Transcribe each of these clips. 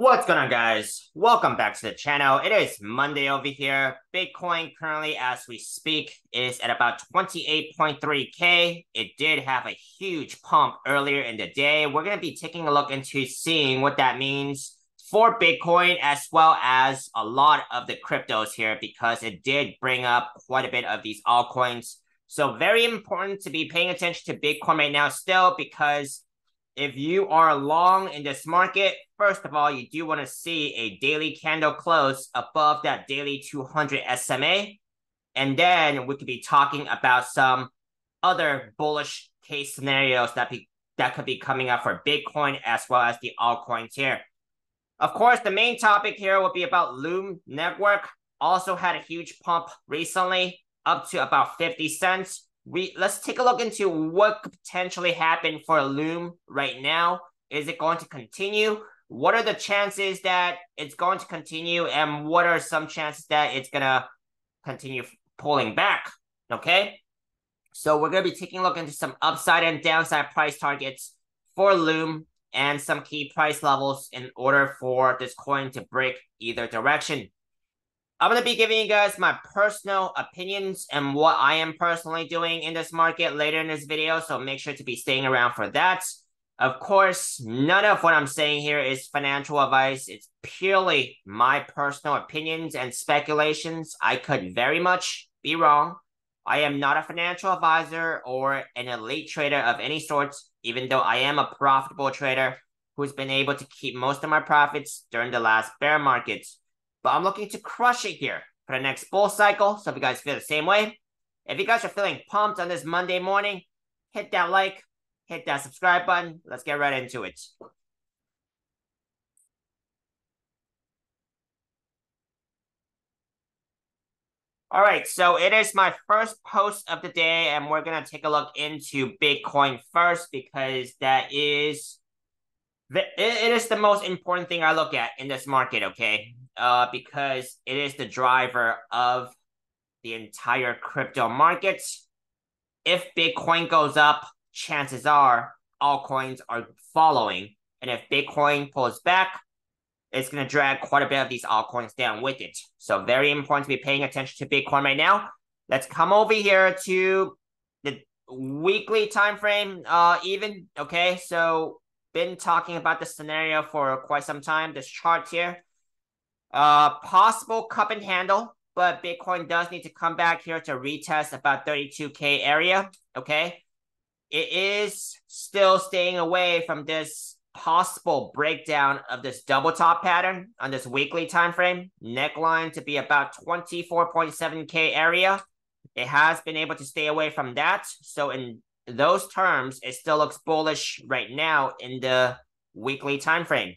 What's going on, guys? Welcome back to the channel. It is Monday over here. Bitcoin currently, as we speak, is at about 28.3K. It did have a huge pump earlier in the day. We're going to be taking a look into seeing what that means for Bitcoin as well as a lot of the cryptos here because it did bring up quite a bit of these altcoins. So very important to be paying attention to Bitcoin right now still because if you are long in this market, first of all, you do want to see a daily candle close above that daily 200 SMA. And then we could be talking about some other bullish case scenarios that be that could be coming up for Bitcoin as well as the altcoins here. Of course, the main topic here will be about Loom Network. Also had a huge pump recently, up to about 50 cents we let's take a look into what could potentially happen for Loom right now. Is it going to continue? What are the chances that it's going to continue, and what are some chances that it's gonna continue pulling back? Okay, so we're gonna be taking a look into some upside and downside price targets for Loom and some key price levels in order for this coin to break either direction. I'm going to be giving you guys my personal opinions and what I am personally doing in this market later in this video, so make sure to be staying around for that. Of course, none of what I'm saying here is financial advice. It's purely my personal opinions and speculations. I could very much be wrong. I am not a financial advisor or an elite trader of any sort, even though I am a profitable trader who's been able to keep most of my profits during the last bear markets. But I'm looking to crush it here for the next bull cycle. So if you guys feel the same way, if you guys are feeling pumped on this Monday morning, hit that like, hit that subscribe button. Let's get right into it. All right, so it is my first post of the day, and we're gonna take a look into Bitcoin first because that is the, it is the most important thing I look at in this market. Okay, uh, because it is the driver of the entire crypto market. If Bitcoin goes up, chances are altcoins are following. And if Bitcoin pulls back, it's going to drag quite a bit of these altcoins down with it. So very important to be paying attention to Bitcoin right now. Let's come over here to the weekly time frame. Uh, even okay. So been talking about this scenario for quite some time. This chart here. Uh, possible cup and handle, but Bitcoin does need to come back here to retest about 32K area, okay? It is still staying away from this possible breakdown of this double top pattern on this weekly time frame. Neckline to be about 24.7K area. It has been able to stay away from that. So in those terms, it still looks bullish right now in the weekly time frame.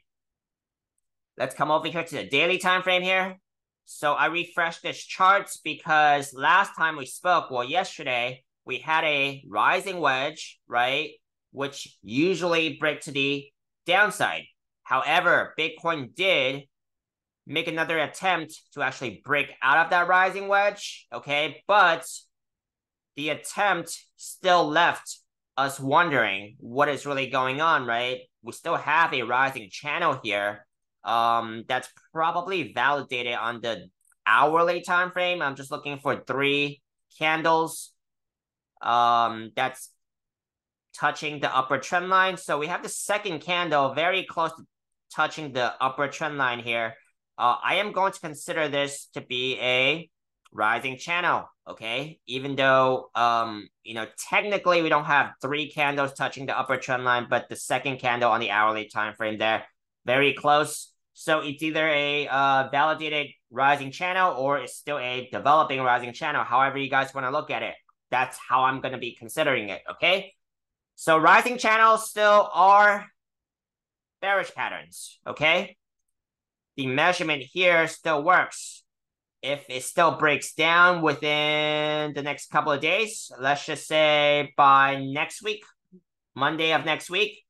Let's come over here to the daily time frame here. So I refreshed this charts because last time we spoke, well, yesterday, we had a rising wedge, right? Which usually break to the downside. However, Bitcoin did make another attempt to actually break out of that rising wedge, okay? But the attempt still left us wondering what is really going on, right? We still have a rising channel here um that's probably validated on the hourly time frame i'm just looking for three candles. Um that's touching the upper trend line. So we have the second candle very close to touching the upper trend line here. Uh, i am going to consider this to be a rising channel okay? Even though um you know technically we don't have three candles touching the upper trend line but the second candle on the hourly time frame there very close so it's either a uh, validated rising channel or it's still a developing rising channel. However you guys want to look at it, that's how I'm going to be considering it. Okay. So rising channels still are bearish patterns. Okay. The measurement here still works. If it still breaks down within the next couple of days, let's just say by next week, Monday of next week,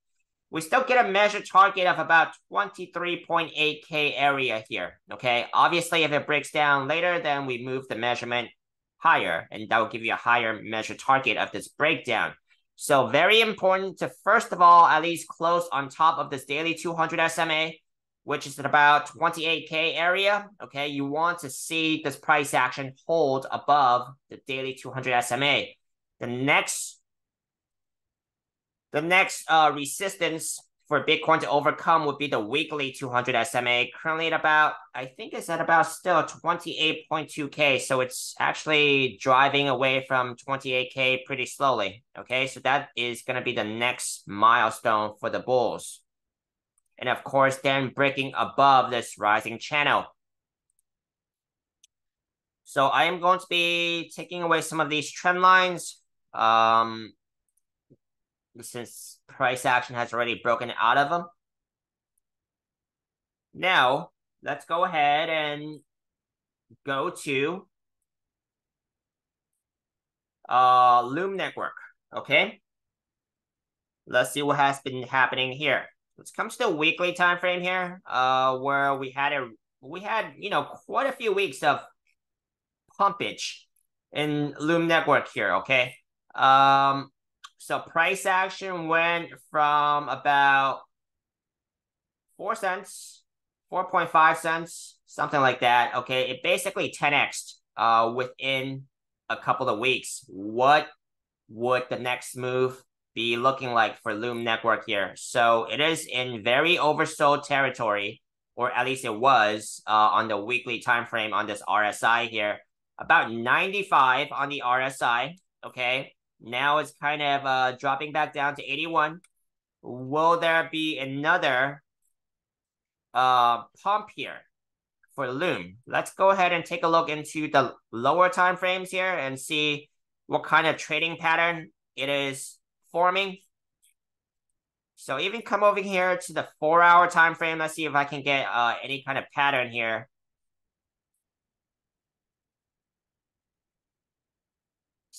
we still get a measure target of about 23.8K area here, okay? Obviously, if it breaks down later, then we move the measurement higher, and that will give you a higher measure target of this breakdown. So very important to, first of all, at least close on top of this daily 200 SMA. which is at about 28K area. Okay, you want to see this price action hold above the daily 200 SMA. The next, the next uh, resistance for Bitcoin to overcome would be the weekly 200 SMA, currently at about, I think it's at about still 28.2K. So it's actually driving away from 28K pretty slowly. Okay, so that is going to be the next milestone for the bulls. And of course, then breaking above this rising channel. So I am going to be taking away some of these trend lines. Um, since price action has already broken out of them. Now, let's go ahead and go to uh, Loom Network, okay? Let's see what has been happening here. Let's come to the weekly time frame here, uh, where we had a we had you know quite a few weeks of pumpage in Loom Network here. Okay, um, so price action went from about four cents, 4.5 cents, something like that. Okay. It basically 10x uh, within a couple of weeks. What would the next move be looking like for Loom Network here? So it is in very oversold territory, or at least it was uh, on the weekly time frame on this RSI here. About 95 on the RSI. Okay. Now it's kind of uh, dropping back down to 81. Will there be another uh, pump here for Loom? Let's go ahead and take a look into the lower time frames here and see what kind of trading pattern it is forming. So even come over here to the four hour time frame. Let's see if I can get uh, any kind of pattern here.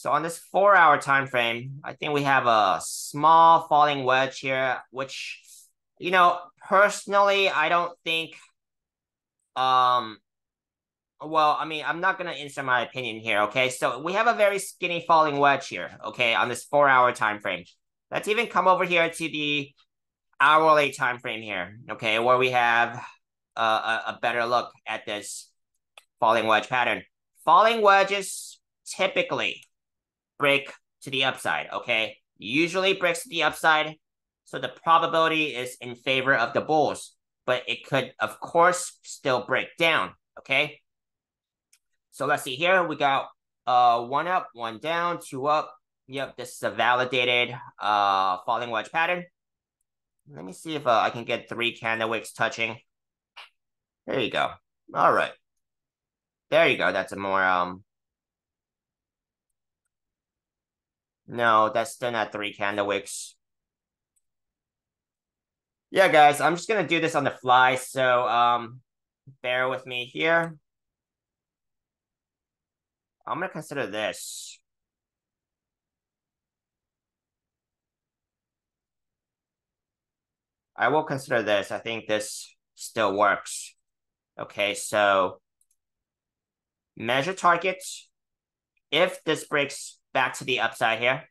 So on this four hour time frame, I think we have a small falling wedge here, which, you know, personally, I don't think, um, well, I mean, I'm not going to insert my opinion here, okay? So we have a very skinny falling wedge here, okay, on this four hour time frame. Let's even come over here to the hourly time frame here, okay, where we have a, a, a better look at this falling wedge pattern. Falling wedges typically break to the upside, okay? Usually breaks to the upside, so the probability is in favor of the bulls, but it could, of course, still break down, okay? So let's see here, we got uh one up, one down, two up. Yep, this is a validated uh falling wedge pattern. Let me see if uh, I can get three candle wicks touching. There you go. All right. There you go. That's a more um No, that's still not three candle wicks. Yeah, guys, I'm just gonna do this on the fly, so um, bear with me here. I'm gonna consider this. I will consider this. I think this still works. Okay, so measure targets. If this breaks back to the upside here.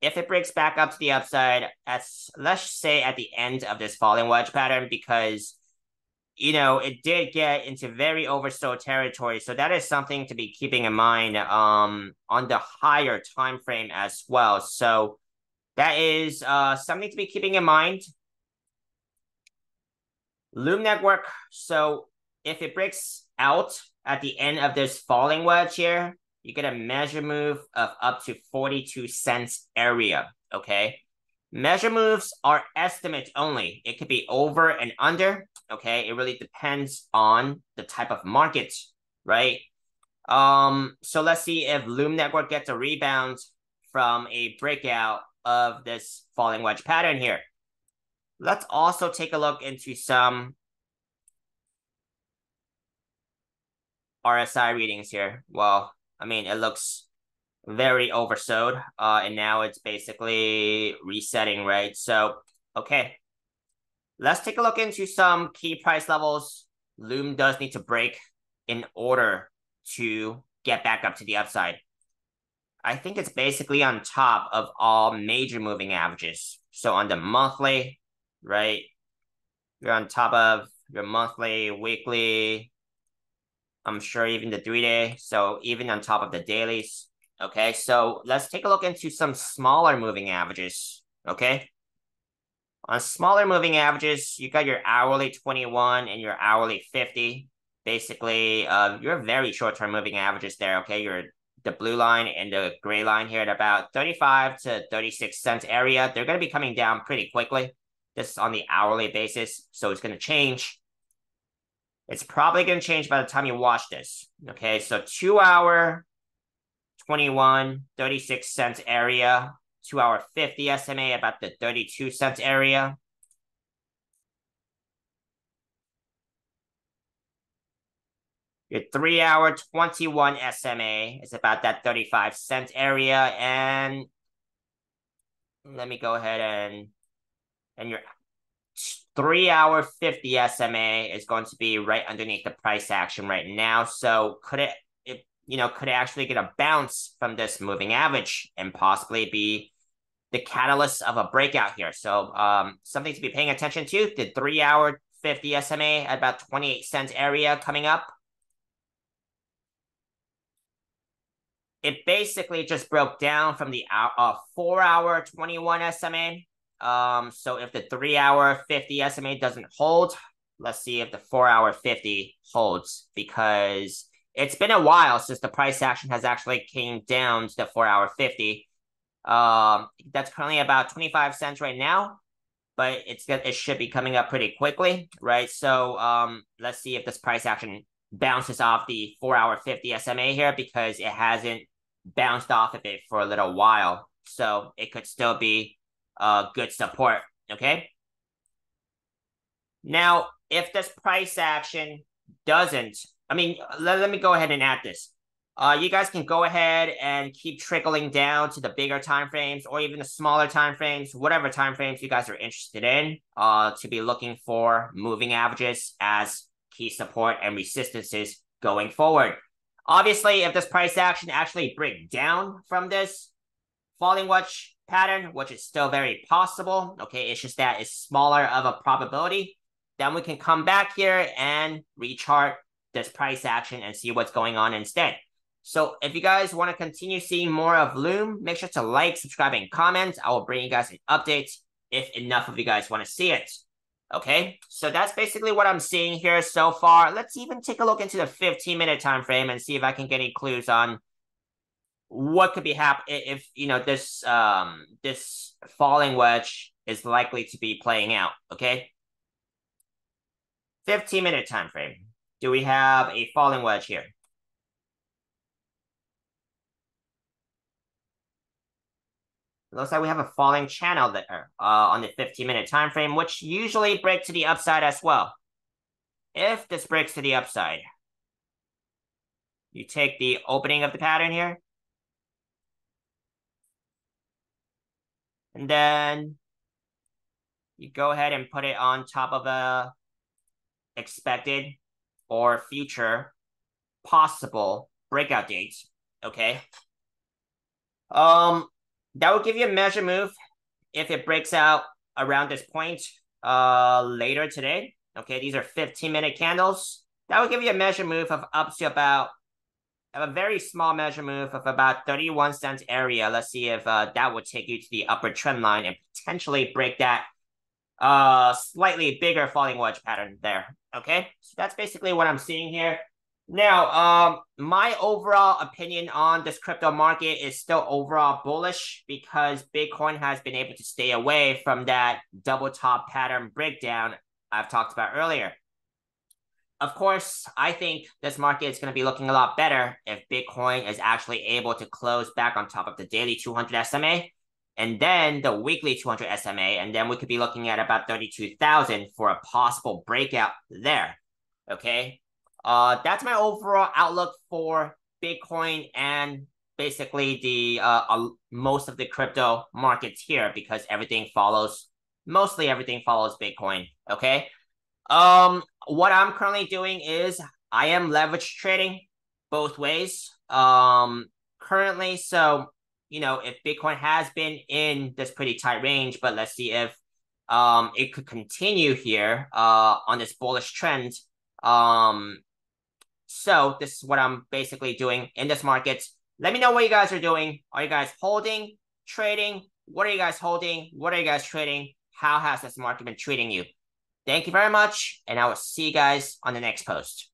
If it breaks back up to the upside, as let's say at the end of this falling wedge pattern, because you know it did get into very oversold territory, so that is something to be keeping in mind um on the higher time frame as well. So that is uh something to be keeping in mind. Loom network. So if it breaks out at the end of this falling wedge here, you get a measure move of up to 42 cents area, okay? Measure moves are estimates only. It could be over and under, okay? It really depends on the type of market, right? Um, so let's see if Loom Network gets a rebound from a breakout of this falling wedge pattern here. Let's also take a look into some RSI readings here. Well, I mean, it looks very oversold. Uh, and now it's basically resetting, right? So, okay. Let's take a look into some key price levels. Loom does need to break in order to get back up to the upside. I think it's basically on top of all major moving averages. So on the monthly, right, you're on top of your monthly, weekly, I'm sure even the three day. So even on top of the dailies. Okay, so let's take a look into some smaller moving averages. Okay. On smaller moving averages, you got your hourly 21 and your hourly 50. Basically, uh, your very short-term moving averages there, okay? Your the blue line and the gray line here at about 35 to 36 cents area. They're going to be coming down pretty quickly. This is on the hourly basis, so it's going to change. It's probably going to change by the time you watch this. Okay, so two hour, 21, 36 cents area, two hour 50 SMA about the 32 cents area. Your three hour 21 SMA is about that 35 cent area. And let me go ahead and, and your three hour 50 SMA is going to be right underneath the price action right now. So could it, it, you know, could it actually get a bounce from this moving average and possibly be the catalyst of a breakout here? So um, something to be paying attention to, the three hour 50 SMA at about 28 cents area coming up. it basically just broke down from the uh, four hour 21 SMA. Um, so if the three hour 50 SMA doesn't hold, let's see if the four hour 50 holds because it's been a while since the price action has actually came down to the four hour 50. Um, that's currently about 25 cents right now, but it's it should be coming up pretty quickly, right? So um, let's see if this price action bounces off the four hour 50 SMA here because it hasn't bounced off of it for a little while. So it could still be a good support. Okay. Now, if this price action doesn't, I mean, let, let me go ahead and add this. Uh, you guys can go ahead and keep trickling down to the bigger time frames or even the smaller time frames, whatever time frames you guys are interested in, uh, to be looking for moving averages as key support and resistances going forward. Obviously, if this price action actually break down from this falling wedge pattern, which is still very possible, okay, it's just that it's smaller of a probability, then we can come back here and rechart this price action and see what's going on instead. So if you guys want to continue seeing more of Loom, make sure to like, subscribe, and comment. I will bring you guys an update if enough of you guys want to see it. Okay, so that's basically what I'm seeing here so far. Let's even take a look into the 15 minute time frame and see if I can get any clues on what could be happening if you know this um this falling wedge is likely to be playing out. Okay, 15 minute time frame. Do we have a falling wedge here? looks like we have a falling channel there uh, on the 15 minute time frame, which usually break to the upside as well. If this breaks to the upside, you take the opening of the pattern here, and then you go ahead and put it on top of a expected or future possible breakout dates. Okay. Um, that will give you a measure move if it breaks out around this point uh later today. Okay, these are 15 minute candles. That will give you a measure move of up to about a very small measure move of about 31 cents area. Let's see if uh, that would take you to the upper trend line and potentially break that uh slightly bigger falling wedge pattern there. Okay, so that's basically what I'm seeing here. Now, um, my overall opinion on this crypto market is still overall bullish because Bitcoin has been able to stay away from that double top pattern breakdown I've talked about earlier. Of course, I think this market is going to be looking a lot better if Bitcoin is actually able to close back on top of the daily 200 SMA and then the weekly 200 SMA, and then we could be looking at about 32,000 for a possible breakout there. Okay. Uh, that's my overall outlook for Bitcoin and basically the uh, uh, most of the crypto markets here because everything follows mostly everything follows Bitcoin. Okay. Um, what I'm currently doing is I am leverage trading both ways. Um, currently, so you know if Bitcoin has been in this pretty tight range, but let's see if um, it could continue here uh, on this bullish trend. Um, so this is what I'm basically doing in this market. Let me know what you guys are doing. Are you guys holding, trading? What are you guys holding? What are you guys trading? How has this market been treating you? Thank you very much, and I will see you guys on the next post.